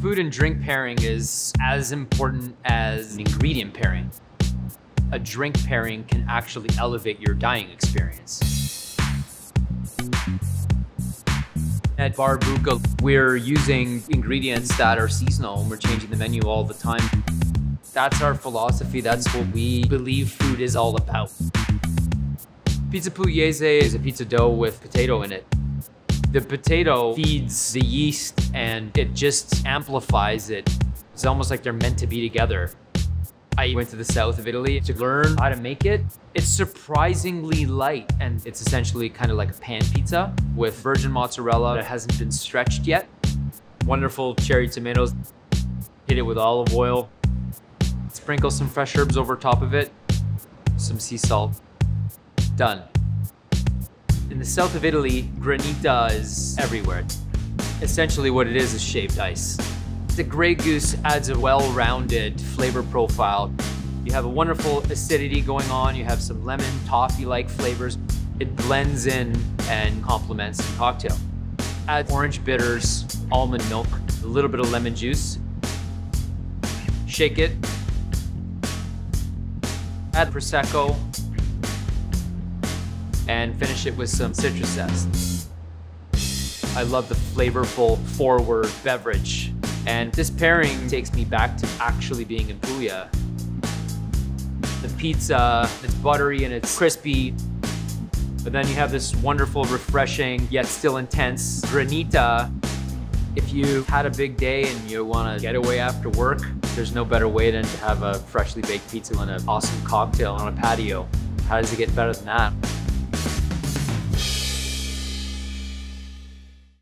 Food and drink pairing is as important as ingredient pairing. A drink pairing can actually elevate your dining experience. At Bar Buca, we're using ingredients that are seasonal and we're changing the menu all the time. That's our philosophy. That's what we believe food is all about. Pizza pugliese is a pizza dough with potato in it. The potato feeds the yeast and it just amplifies it. It's almost like they're meant to be together. I went to the south of Italy to learn how to make it. It's surprisingly light and it's essentially kind of like a pan pizza with virgin mozzarella that hasn't been stretched yet. Wonderful cherry tomatoes. Hit it with olive oil. Sprinkle some fresh herbs over top of it. Some sea salt. Done. In the south of Italy, granita is everywhere. Essentially what it is is shaved ice. The Grey Goose adds a well-rounded flavor profile. You have a wonderful acidity going on. You have some lemon, toffee-like flavors. It blends in and complements the cocktail. Add orange bitters, almond milk, a little bit of lemon juice. Shake it. Add Prosecco. And finish it with some citrus zest. I love the flavorful forward beverage and this pairing takes me back to actually being in Puglia. The pizza, it's buttery and it's crispy, but then you have this wonderful, refreshing, yet still intense granita. If you had a big day and you want to get away after work, there's no better way than to have a freshly baked pizza and an awesome cocktail on a patio. How does it get better than that?